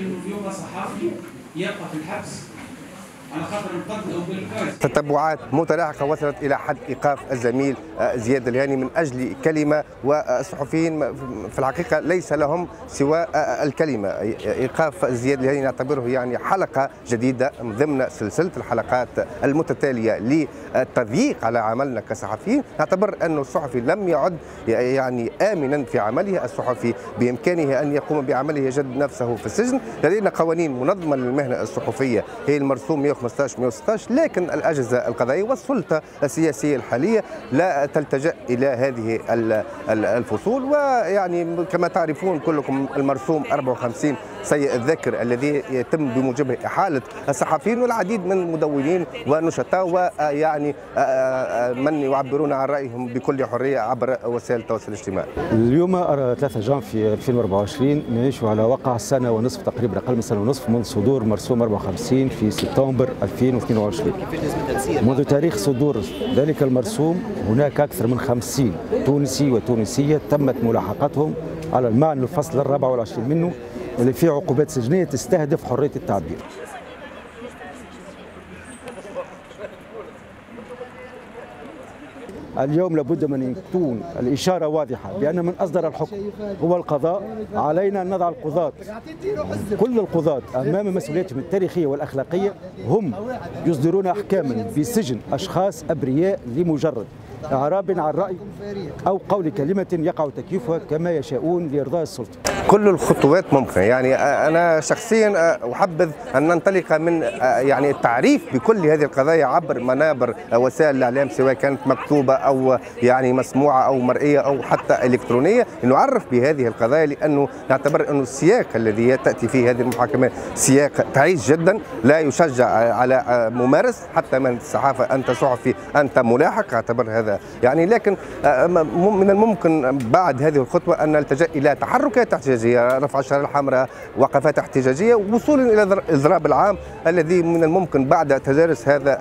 إنه اليوم صحافي يبقى في الحبس. تتبعات متلاحقة وصلت إلى حد إيقاف الزميل آه، زياد الهاني من أجل كلمة والصحفيين في الحقيقة ليس لهم سوى آه، الكلمة. إيقاف زياد الهاني نعتبره يعني حلقة جديدة ضمن سلسلة الحلقات المتتالية للتضييق على عملنا كصحفيين. نعتبر أن الصحفي لم يعد يعني آمنا في عمله. الصحفي بإمكانه أن يقوم بعمله يجد نفسه في السجن. لدينا قوانين منظمة للمهنة الصحفية. هي المرسوم 115 116 لكن الأجهزة القضائية والسلطة السياسية الحالية لا تلتجأ إلى هذه ال- ال- الفصول. ويعني كما تعرفون كلكم المرسوم 54 سيء الذكر الذي يتم بموجبه إحالة الصحفيين والعديد من المدونين والنشطاء ويعني من يعبرون عن رأيهم بكل حرية عبر وسائل التواصل الاجتماعي. اليوم 3 جان في 2024 نعيش على وقع سنة ونصف تقريبا أقل من سنة ونصف من صدور مرسوم 54 في سبتمبر. 2022 منذ تاريخ صدور ذلك المرسوم هناك أكثر من 50 تونسي وتونسية تمت ملاحقتهم على المعنى الفصل الرابع والعشرين منه اللي فيه عقوبات سجنية تستهدف حرية التعبير. اليوم لابد من تكون الإشارة واضحة بأن من أصدر الحكم هو القضاء. علينا أن نضع القضاة. كل القضاة أمام مسؤوليتهم التاريخية والأخلاقية هم يصدرون أحكاما بسجن أشخاص أبرياء لمجرد. إعراب عن رأي أو قول كلمة يقع تكييفها كما يشاءون لإرضاء السلطة. كل الخطوات ممكنة يعني أنا شخصيا أحبذ أن ننطلق من يعني التعريف بكل هذه القضايا عبر منابر وسائل الإعلام سواء كانت مكتوبة أو يعني مسموعة أو مرئية أو حتى إلكترونية نعرف بهذه القضايا لأنه نعتبر أن السياق الذي تأتي فيه هذه المحاكمات سياق تعيس جدا. لا يشجع على ممارس حتى من الصحافة أنت صحفي أنت ملاحق أعتبر هذا يعني لكن من الممكن بعد هذه الخطوة أن نلتجأ إلى تحركات احتجاجية رفع الشارع الحمراء وقفات احتجاجية وصولا إلى الإضراب العام الذي من الممكن بعد تدارس هذا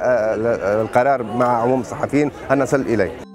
القرار مع عموم الصحفيين أن نصل إليه.